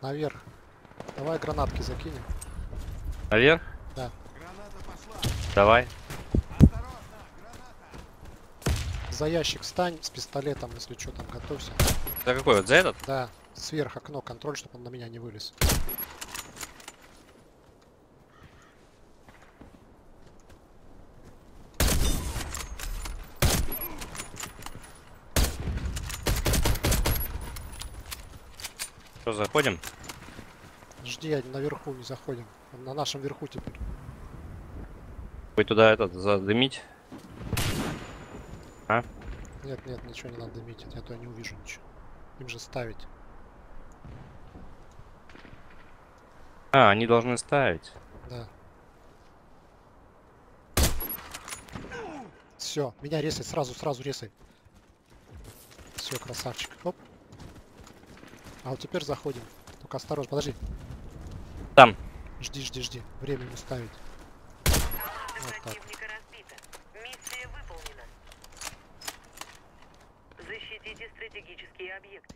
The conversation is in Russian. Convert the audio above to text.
Наверх. Давай гранатки закинем. Наверх? Да. Давай. За ящик встань с пистолетом, если что там, готовься. За какой? Вот за этот? Да, сверх окно, контроль, чтобы он на меня не вылез. Что, заходим? Жди, а наверху не заходим. Он на нашем верху теперь. Вы туда этот задымить? Нет, нет, ничего не надо дымить, а то я не увижу ничего. Им же ставить. А, они должны ставить. Да. Все, меня резай, сразу, сразу резай. Все, красавчик. Оп. А вот теперь заходим. Только осторожно, подожди. Там. Жди, жди, жди. Время не ставить. Вот так. Противника разбита. Миссия выполнена. Защитите стратегические объекты.